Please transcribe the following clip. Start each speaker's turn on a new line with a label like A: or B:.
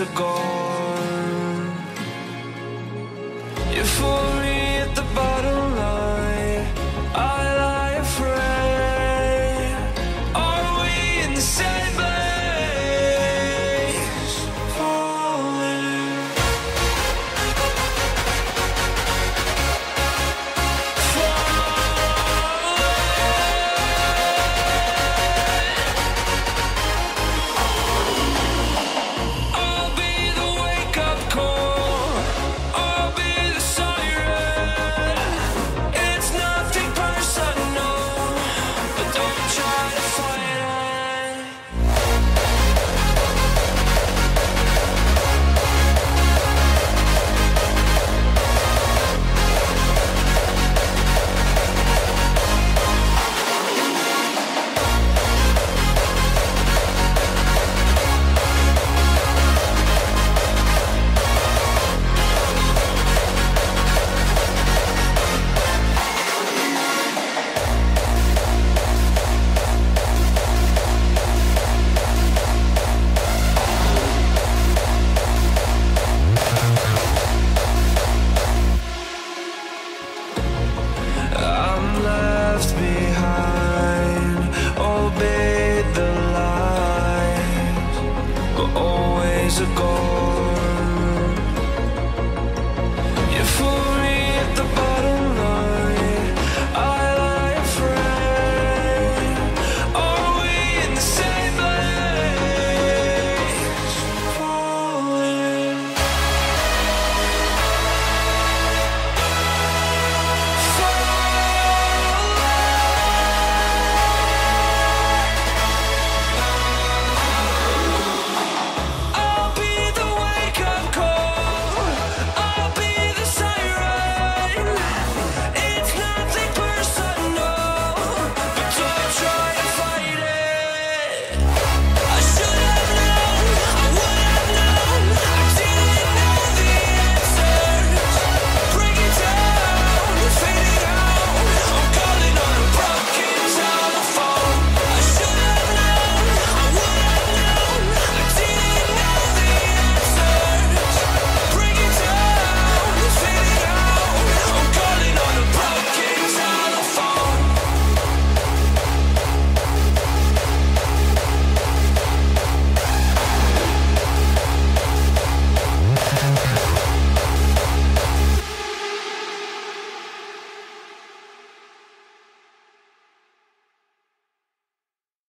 A: are gone. If